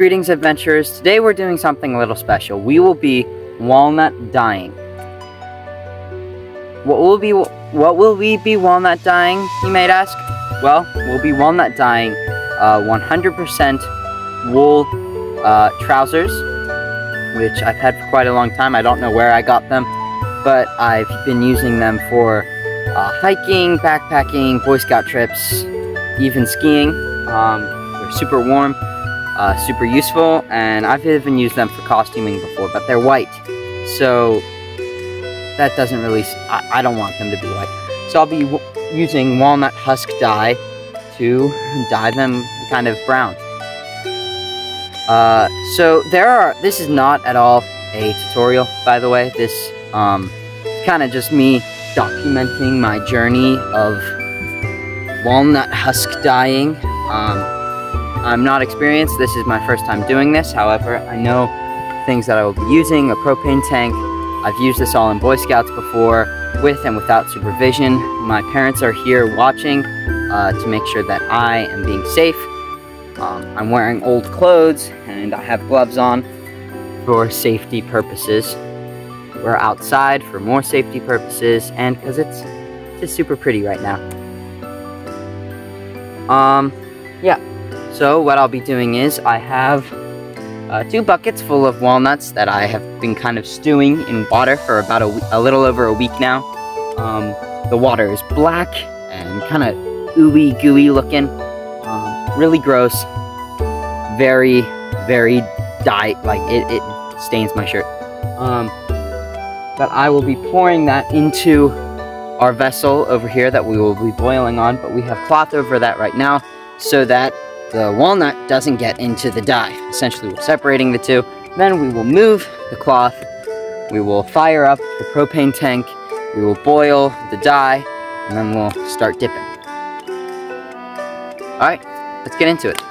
Greetings adventurers. Today we're doing something a little special. We will be walnut dyeing. What will be what will we be walnut dyeing, you might ask? Well, we'll be walnut dyeing 100% uh, wool uh, trousers, which I've had for quite a long time. I don't know where I got them, but I've been using them for uh, hiking, backpacking, Boy Scout trips, even skiing. Um, they're super warm, uh, super useful, and I've even used them for costuming before, but they're white. So that doesn't really, I, I don't want them to be white. So I'll be using walnut husk dye to dye them kind of brown. Uh, so there are, this is not at all a tutorial, by the way. This, um, kind of just me documenting my journey of walnut husk dyeing. Um, I'm not experienced, this is my first time doing this, however, I know things that I will be using, a propane tank, I've used this all in Boy Scouts before, with and without supervision. My parents are here watching uh, to make sure that I am being safe. Um, I'm wearing old clothes and I have gloves on for safety purposes. We're outside for more safety purposes and because it's just super pretty right now. Um. So what I'll be doing is I have uh, two buckets full of walnuts that I have been kind of stewing in water for about a, a little over a week now. Um, the water is black and kind of ooey gooey looking. Um, really gross. Very, very dye, like it, it stains my shirt. Um, but I will be pouring that into our vessel over here that we will be boiling on, but we have cloth over that right now so that the walnut doesn't get into the dye. Essentially, we're separating the two. Then we will move the cloth. We will fire up the propane tank. We will boil the dye, and then we'll start dipping. All right, let's get into it.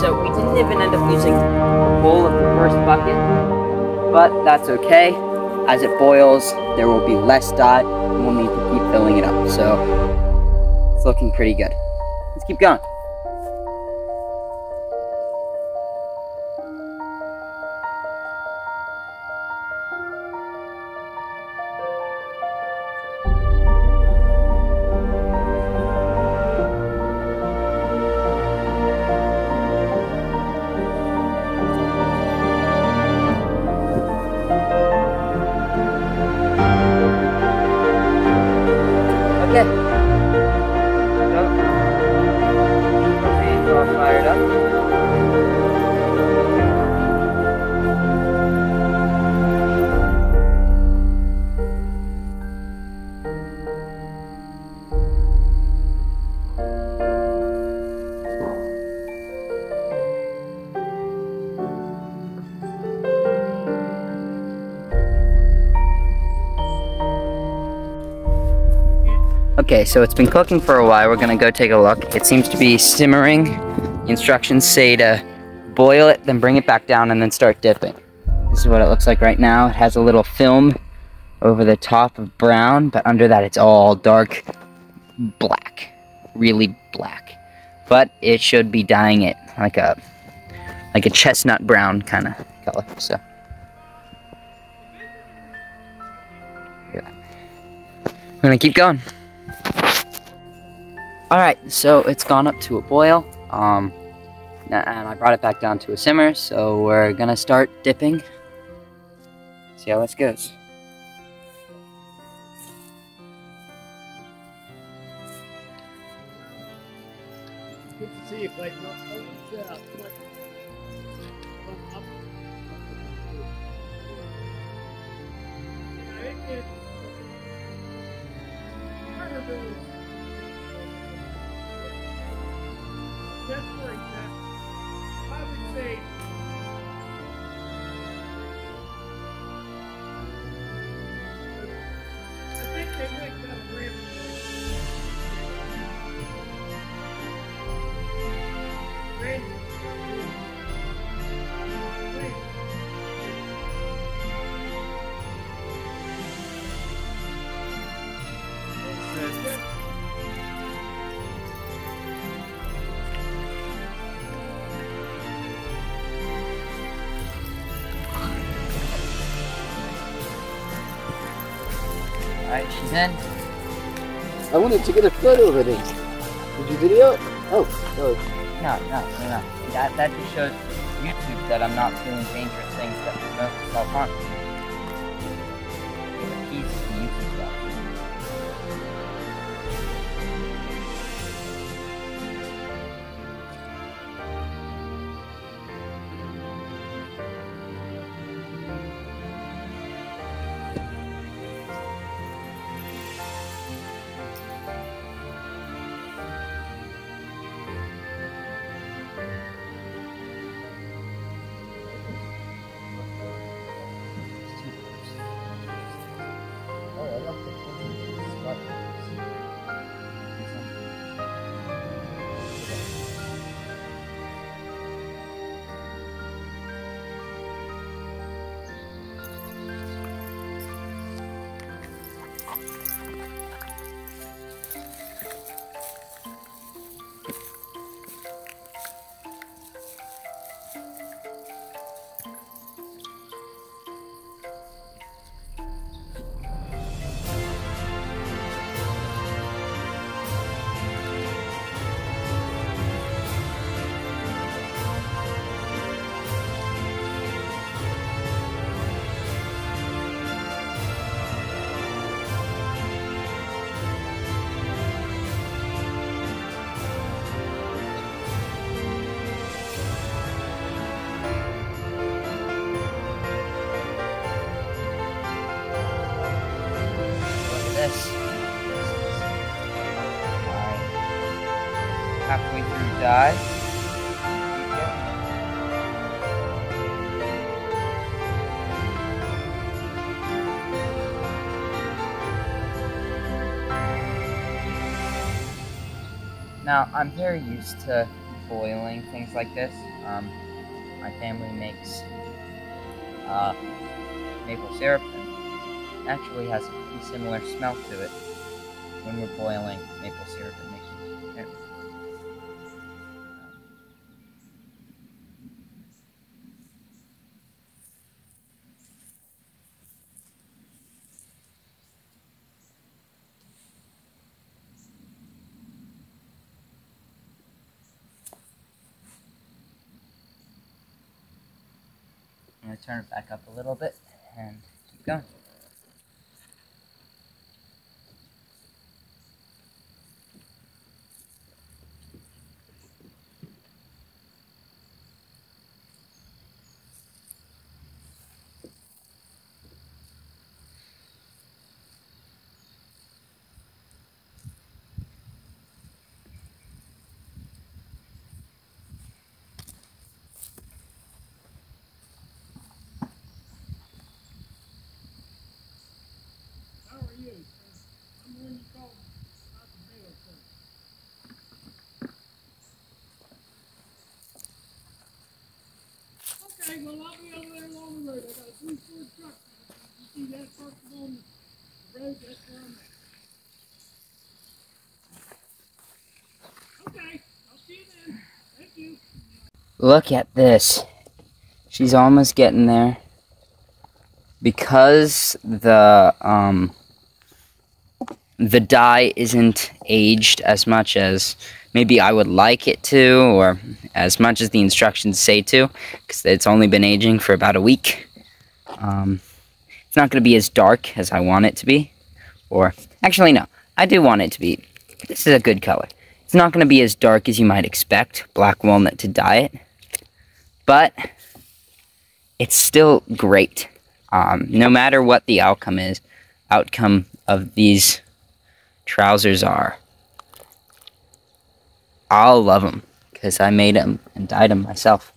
So we didn't even end up using the whole of the first bucket, but that's okay. As it boils, there will be less dye, and we'll need to keep filling it up. So, it's looking pretty good. Let's keep going. Okay, so it's been cooking for a while. We're gonna go take a look. It seems to be simmering. Instructions say to boil it, then bring it back down, and then start dipping. This is what it looks like right now. It has a little film over the top of brown, but under that it's all dark black. Really black. But it should be dyeing it like a like a chestnut brown kind of color. So yeah. I'm gonna keep going. Alright, so it's gone up to a boil. Um and I brought it back down to a simmer, so we're gonna start dipping. See how this goes. Good to see you, Clayton. Where it's at. I would say Alright, she's in. I wanted to get a photo of it. Did you video it? Oh, oh. No, no, no, no. That, that just shows YouTube that I'm not doing dangerous things that promote self-harm. To Now, I'm very used to boiling things like this. Um, my family makes uh, maple syrup and actually has a pretty similar smell to it when we're boiling maple syrup Turn it back up a little bit and keep going. along the road. I got a three truck. You see that on the road, that's where I'm at. Okay, I'll see you then. Thank you. Look at this. She's almost getting there. Because the, um, the dye isn't aged as much as maybe I would like it to or as much as the instructions say to because it's only been aging for about a week. Um, it's not going to be as dark as I want it to be. Or, actually no, I do want it to be. This is a good color. It's not going to be as dark as you might expect black walnut to dye it but it's still great. Um, no matter what the outcome is, outcome of these trousers are, I'll love them because I made them and dyed them myself.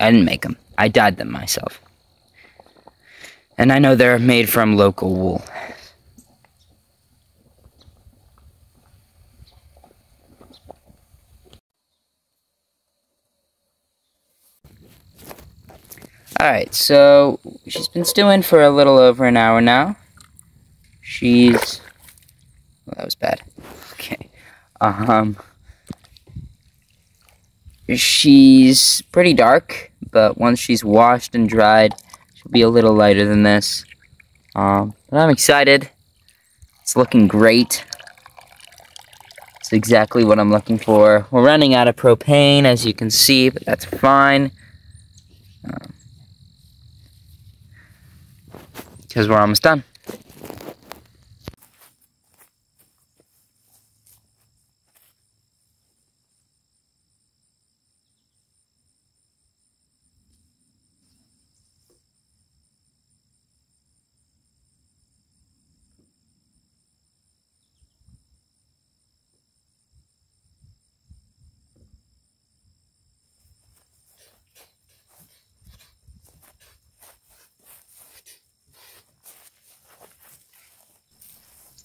I didn't make them; I dyed them myself, and I know they're made from local wool. Alright, so she's been stewing for a little over an hour now. She's... Well, that was bad. Okay. Um... She's pretty dark, but once she's washed and dried, she'll be a little lighter than this. Um, but I'm excited. It's looking great. It's exactly what I'm looking for. We're running out of propane, as you can see, but that's fine. Um, because we're almost done.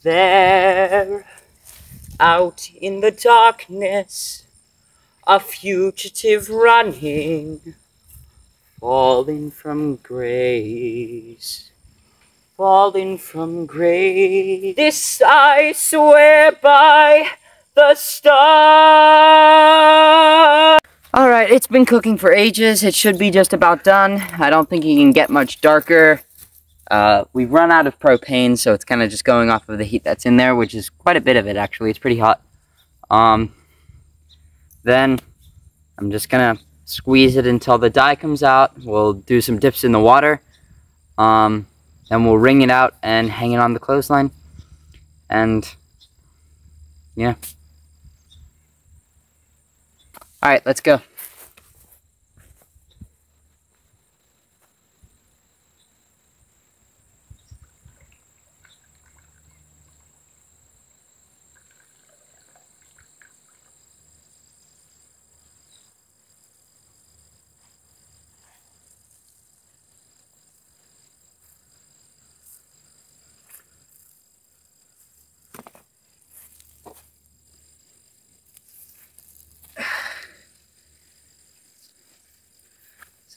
There, out in the darkness, a fugitive running, falling from grace, falling from grace. This I swear by the stars. Alright, it's been cooking for ages. It should be just about done. I don't think you can get much darker. Uh, we've run out of propane, so it's kind of just going off of the heat that's in there, which is quite a bit of it, actually. It's pretty hot. Um, then I'm just going to squeeze it until the dye comes out. We'll do some dips in the water. Um, then we'll wring it out and hang it on the clothesline. And, yeah. Alright, let's go.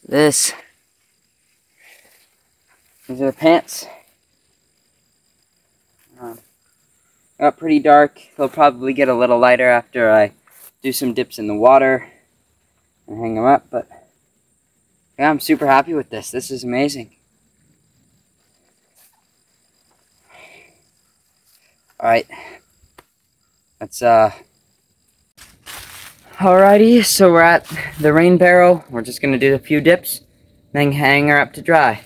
This. These are the pants. Um, got pretty dark. They'll probably get a little lighter after I do some dips in the water and hang them up. But yeah, I'm super happy with this. This is amazing. All right. Let's uh Alrighty, so we're at the rain barrel. We're just gonna do a few dips, then hang her up to dry.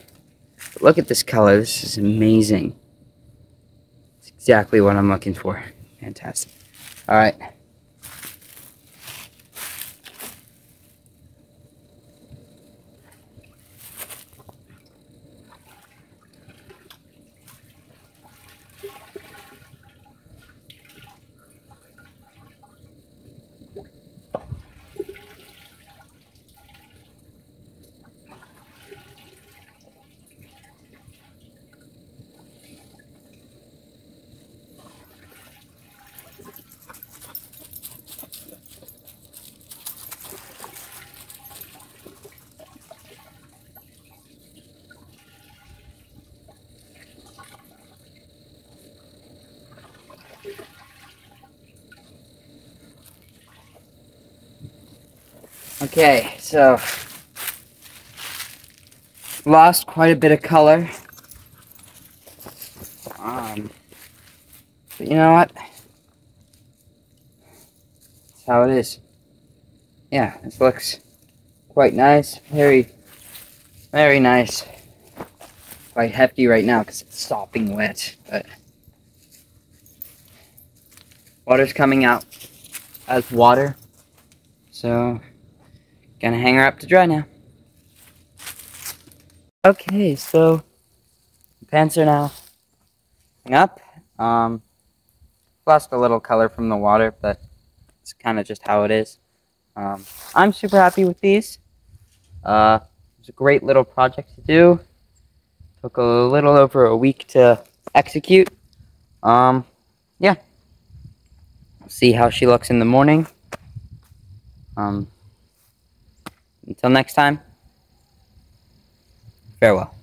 But look at this color, this is amazing. It's exactly what I'm looking for. Fantastic. Alright. Okay, so lost quite a bit of color. Um, but you know what? That's how it is. Yeah, this looks quite nice. Very, very nice. Quite hefty right now because it's sopping wet, but water's coming out as water. So, gonna hang her up to dry now. Okay, so pants are now hung up. Um, lost a little color from the water, but it's kind of just how it is. Um, I'm super happy with these. Uh, it's a great little project to do. Took a little over a week to execute. Um, yeah. See how she looks in the morning. Um, until next time, farewell.